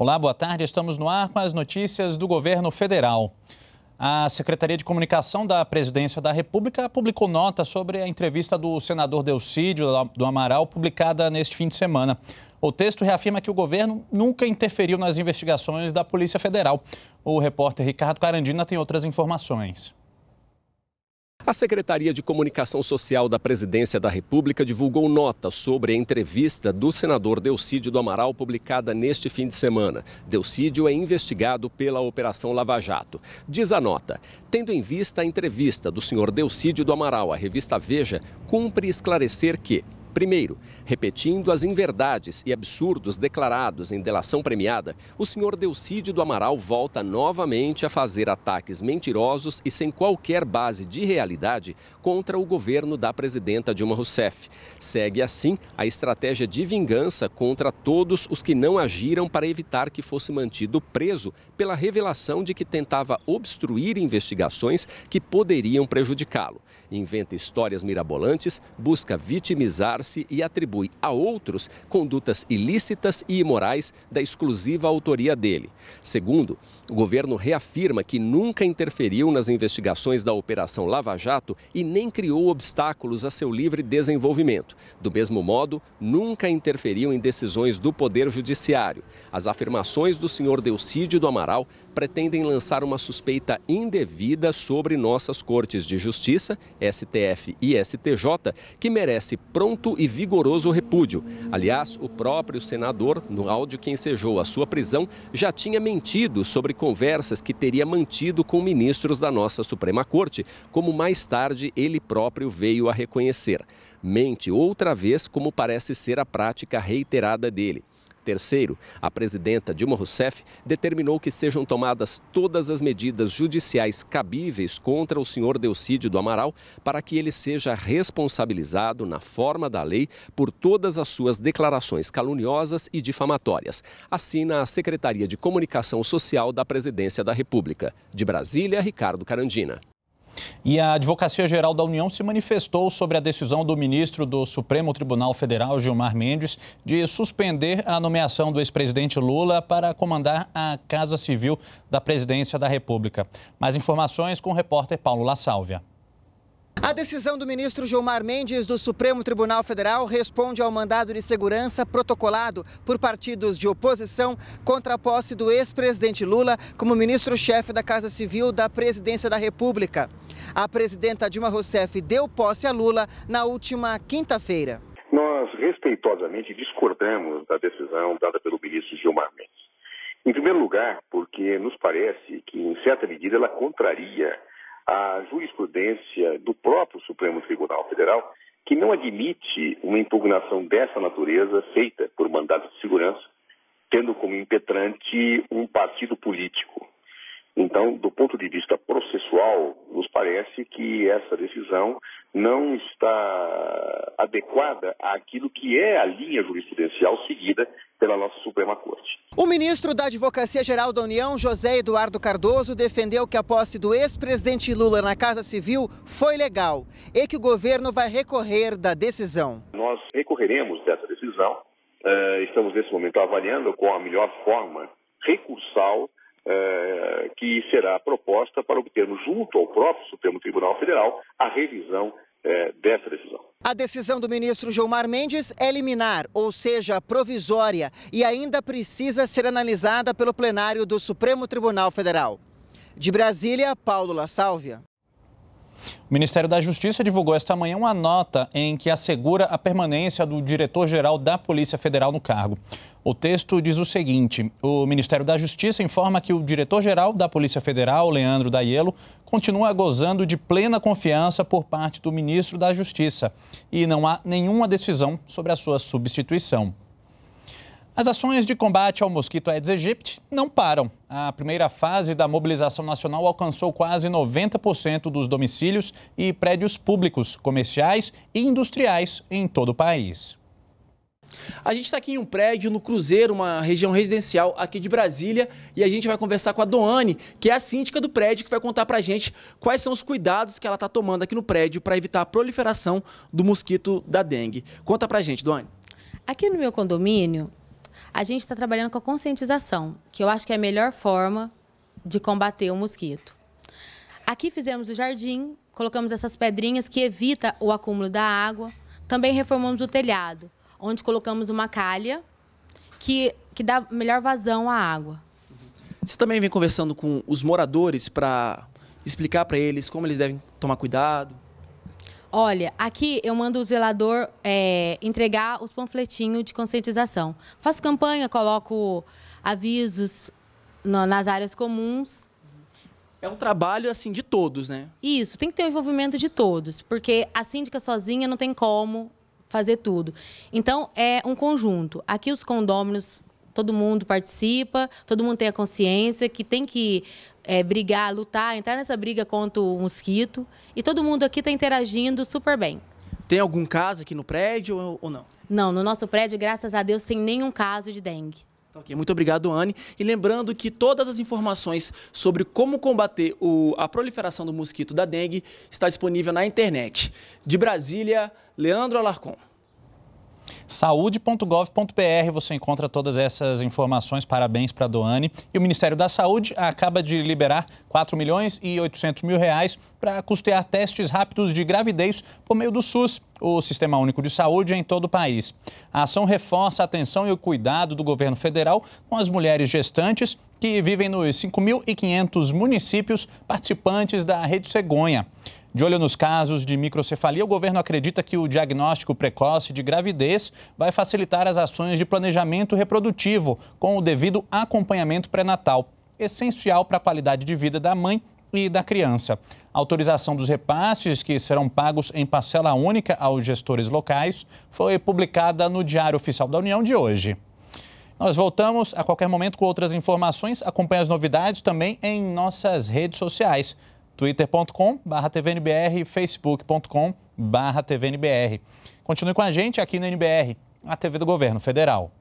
Olá, boa tarde. Estamos no ar com as notícias do governo federal. A Secretaria de Comunicação da Presidência da República publicou nota sobre a entrevista do senador Delcídio do Amaral, publicada neste fim de semana. O texto reafirma que o governo nunca interferiu nas investigações da Polícia Federal. O repórter Ricardo Carandina tem outras informações. A Secretaria de Comunicação Social da Presidência da República divulgou nota sobre a entrevista do senador Delcídio do Amaral publicada neste fim de semana. Delcídio é investigado pela Operação Lava Jato. Diz a nota: tendo em vista a entrevista do senhor Delcídio do Amaral à revista Veja, cumpre esclarecer que Primeiro, repetindo as inverdades e absurdos declarados em delação premiada, o senhor Delcídio do Amaral volta novamente a fazer ataques mentirosos e sem qualquer base de realidade contra o governo da presidenta Dilma Rousseff. Segue assim a estratégia de vingança contra todos os que não agiram para evitar que fosse mantido preso pela revelação de que tentava obstruir investigações que poderiam prejudicá-lo. Inventa histórias mirabolantes, busca vitimizar se e atribui a outros condutas ilícitas e imorais da exclusiva autoria dele. Segundo, o governo reafirma que nunca interferiu nas investigações da Operação Lava Jato e nem criou obstáculos a seu livre desenvolvimento. Do mesmo modo, nunca interferiu em decisões do Poder Judiciário. As afirmações do senhor Delcídio do Amaral pretendem lançar uma suspeita indevida sobre nossas cortes de justiça, STF e STJ, que merece pronto e vigoroso repúdio. Aliás, o próprio senador, no áudio que ensejou a sua prisão, já tinha mentido sobre conversas que teria mantido com ministros da nossa Suprema Corte, como mais tarde ele próprio veio a reconhecer. Mente outra vez, como parece ser a prática reiterada dele. Terceiro, a presidenta Dilma Rousseff determinou que sejam tomadas todas as medidas judiciais cabíveis contra o senhor Delcídio do Amaral para que ele seja responsabilizado na forma da lei por todas as suas declarações caluniosas e difamatórias. Assina a Secretaria de Comunicação Social da Presidência da República. De Brasília, Ricardo Carandina. E a Advocacia Geral da União se manifestou sobre a decisão do ministro do Supremo Tribunal Federal, Gilmar Mendes, de suspender a nomeação do ex-presidente Lula para comandar a Casa Civil da Presidência da República. Mais informações com o repórter Paulo La Sálvia. A decisão do ministro Gilmar Mendes do Supremo Tribunal Federal responde ao mandado de segurança protocolado por partidos de oposição contra a posse do ex-presidente Lula como ministro-chefe da Casa Civil da Presidência da República. A presidenta Dilma Rousseff deu posse a Lula na última quinta-feira. Nós respeitosamente discordamos da decisão dada pelo ministro Gilmar Mendes. Em primeiro lugar, porque nos parece que, em certa medida, ela contraria a jurisprudência do próprio Supremo Tribunal Federal, que não admite uma impugnação dessa natureza feita por mandado de segurança, tendo como impetrante um partido político. Então, do ponto de vista processual, nos parece que essa decisão não está adequada àquilo que é a linha jurisprudencial seguida pela nossa Suprema Corte. O ministro da Advocacia Geral da União, José Eduardo Cardoso, defendeu que a posse do ex-presidente Lula na Casa Civil foi legal e que o governo vai recorrer da decisão. Nós recorreremos dessa decisão. Uh, estamos nesse momento avaliando qual a melhor forma recursal é, que será proposta para obtermos, junto ao próprio Supremo Tribunal Federal, a revisão é, dessa decisão. A decisão do ministro Gilmar Mendes é liminar, ou seja, provisória, e ainda precisa ser analisada pelo plenário do Supremo Tribunal Federal. De Brasília, Paulo La Sálvia. O Ministério da Justiça divulgou esta manhã uma nota em que assegura a permanência do diretor-geral da Polícia Federal no cargo. O texto diz o seguinte: o Ministério da Justiça informa que o diretor-geral da Polícia Federal, Leandro Daiello, continua gozando de plena confiança por parte do ministro da Justiça e não há nenhuma decisão sobre a sua substituição. As ações de combate ao mosquito Aedes aegypti não param. A primeira fase da mobilização nacional alcançou quase 90% dos domicílios e prédios públicos, comerciais e industriais em todo o país. A gente está aqui em um prédio no Cruzeiro, uma região residencial aqui de Brasília, e a gente vai conversar com a Doane, que é a síndica do prédio, que vai contar para a gente quais são os cuidados que ela está tomando aqui no prédio para evitar a proliferação do mosquito da dengue. Conta para a gente, Doane. Aqui no meu condomínio, A gente está trabalhando com a conscientização, que eu acho que é a melhor forma de combater o mosquito. Aqui fizemos o jardim, colocamos essas pedrinhas que evita o acúmulo da água. Também reformamos o telhado, onde colocamos uma calha que, que dá melhor vazão à água. Você também vem conversando com os moradores para explicar para eles como eles devem tomar cuidado? Olha, aqui eu mando o zelador é, entregar os panfletinhos de conscientização. Faço campanha, coloco avisos no, nas áreas comuns. É um trabalho assim de todos, né? Isso, tem que ter o envolvimento de todos, porque a síndica sozinha não tem como fazer tudo. Então é um conjunto. Aqui os condôminos, todo mundo participa, todo mundo tem a consciência que tem que é, brigar, lutar, entrar nessa briga contra o mosquito. E todo mundo aqui está interagindo super bem. Tem algum caso aqui no prédio ou não? Não, no nosso prédio, graças a Deus, sem nenhum caso de dengue. Ok, muito obrigado, Anne. E lembrando que todas as informações sobre como combater o, a proliferação do mosquito da dengue está disponível na internet. De Brasília, Leandro Alarcon. Saúde.gov.br você encontra todas essas informações. Parabéns para a Doane. E o Ministério da Saúde acaba de liberar 4 milhões e 800 mil reais para custear testes rápidos de gravidez por meio do SUS, o Sistema Único de Saúde, em todo o país. A ação reforça a atenção e o cuidado do governo federal com as mulheres gestantes que vivem nos 5.500 municípios participantes da Rede Cegonha. De olho nos casos de microcefalia, o governo acredita que o diagnóstico precoce de gravidez vai facilitar as ações de planejamento reprodutivo com o devido acompanhamento pré-natal, essencial para a qualidade de vida da mãe e da criança. A autorização dos repasses, que serão pagos em parcela única aos gestores locais, foi publicada no Diário Oficial da União de hoje. Nós voltamos a qualquer momento com outras informações. Acompanhe as novidades também em nossas redes sociais twitter.com/tvnbr e facebook.com/tvnbr. Continue com a gente aqui no NBR, a TV do Governo Federal.